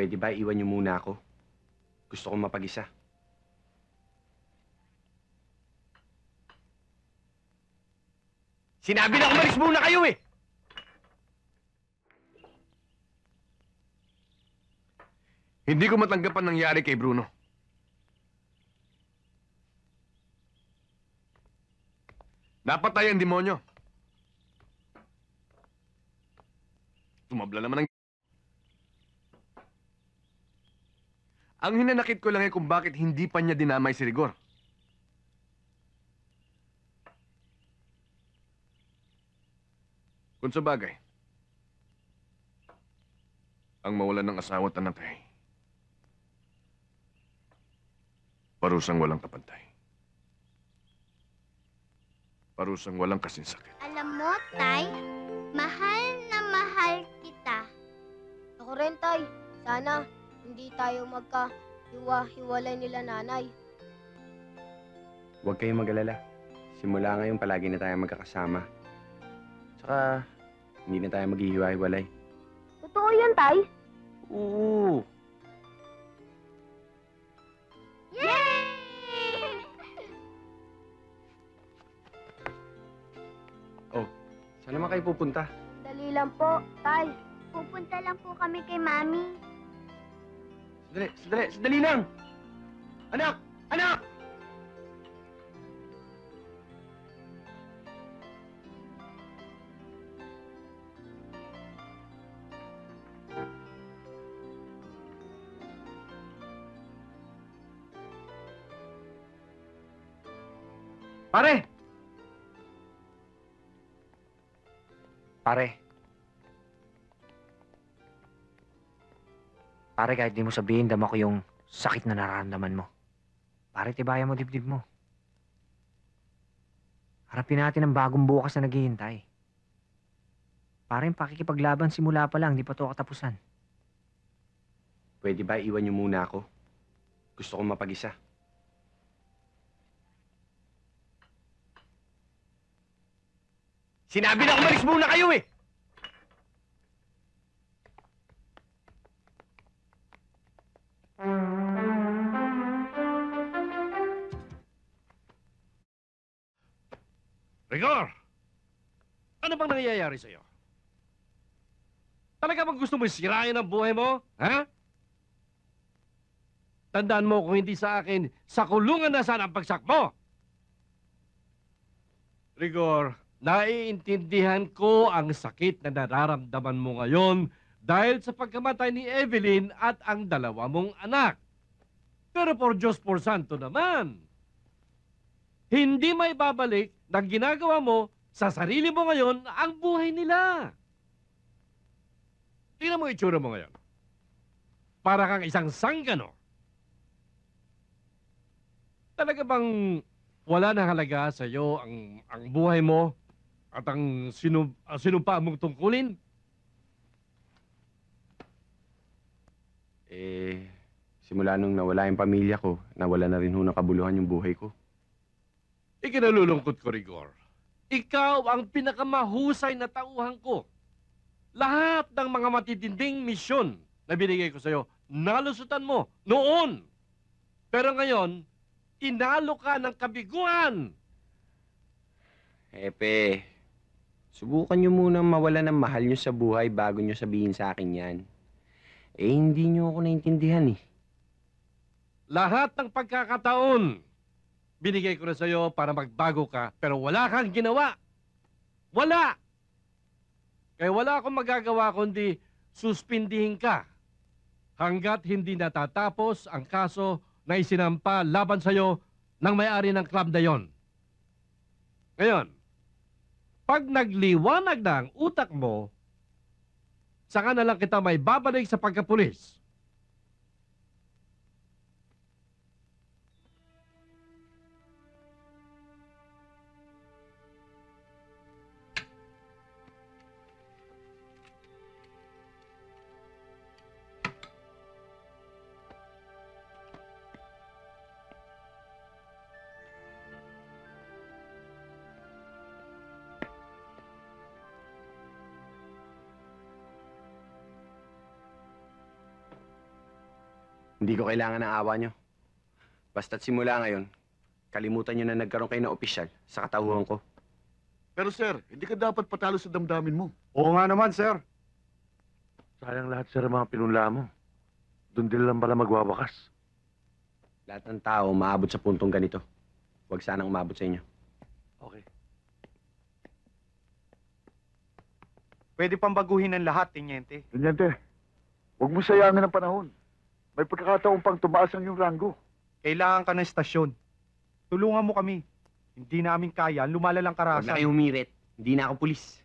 Pwede ba iwan niyo muna ako? Gusto kong mapag-isa. Sinabi na umalis muna kayo eh! Hindi ko matanggap ang nangyari kay Bruno. Napatay ang demonyo. Tumabla naman ang... Ang hinanakit ko lang ay kung bakit hindi pa niya dinamay si Rigor. Kung sa bagay, ang mawalan ng asawa at anak ay parusang walang kapantay. Parusang walang kasinsakit. Alam mo, Tay, mahal na mahal kita. Ako rin, Tay. Sana hindi tayo magka-hiwa-hiwalay nila nanay. Huwag kayong mag-alala. Simula ngayon, palagi na tayo magkakasama. Tsaka, hindi na tayo maghihiwa-hiwalay. Totoo yan, Tay. Oo! Yay! Saan naman kayo pupunta? Dali lang po, Tay. Pupunta lang po kami kay Mami. Sandali, sandali, sandali lang! Anak! Anak! Pare! Pare. Pare, kahit di mo sabihin, dama ko yung sakit na nararamdaman mo. Pare, tibayan mo dibdib mo. Harapin natin ang bagong bukas na naghihintay. Pare, yung pakikipaglaban simula pa lang, di pa to katapusan. Pwede ba iwan niyo muna ako? Gusto kong mapag-isa. Sinabi na umalis muna kayo eh! Rigor! Ano bang nangyayari sa'yo? Talaga bang gusto mo sirain ang buhay mo? Ha? Tandaan mo kung hindi sa akin, sa kulungan na sana ang pagsak mo! Rigor, naiintindihan ko ang sakit na nararamdaman mo ngayon dahil sa pagkamatay ni Evelyn at ang dalawa mong anak. Pero por Diyos por Santo naman, hindi may babalik ng ginagawa mo sa sarili mo ngayon ang buhay nila. Tingnan mo itsura mo ngayon. Para kang isang sanggano. Talaga bang wala na halaga sa iyo ang, ang buhay mo at ang sinu, ang sinumpa mong tungkulin? Eh, simula nung nawala yung pamilya ko, nawala na rin ho ng kabuluhan yung buhay ko. Ikinalulungkot ko, Rigor. Ikaw ang pinakamahusay na tauhan ko. Lahat ng mga matitinding misyon na binigay ko sa'yo, nalusutan mo noon. Pero ngayon, inalo ka ng kabiguan. Epe, subukan nyo muna mawala ng mahal nyo sa buhay bago nyo sabihin sa akin yan. Eh, hindi nyo ako naintindihan eh. Lahat ng pagkakataon, binigay ko na sa'yo para magbago ka, pero wala kang ginawa. Wala! Kaya wala akong magagawa kundi suspindihin ka hanggat hindi natatapos ang kaso na isinampa laban sa'yo ng may-ari ng club na yon. Ngayon, pag nagliwanag na ang utak mo, saka na lang kita may babalik sa pagkapulis. Hindi ko kailangan ng awa nyo. Basta't simula ngayon, kalimutan nyo na nagkaroon kayo ng opisyal sa katauhan ko. Pero sir, hindi ka dapat patalo sa damdamin mo. Oo nga naman, sir. Sayang lahat sir ang mga pinunla mo. Doon din lang pala magwawakas. Lahat ng tao maabot sa puntong ganito. Huwag sanang umabot sa inyo. Okay. Pwede pang baguhin ang lahat, Tenyente. Tanyente, huwag mo sayangin ang panahon. May pagkakataon pang tumaas ang iyong ranggo. Kailangan ka ng estasyon. Tulungan mo kami. Hindi namin kaya, lumalalang Huwag na karasan. kayo humirit. Hindi na ako pulis.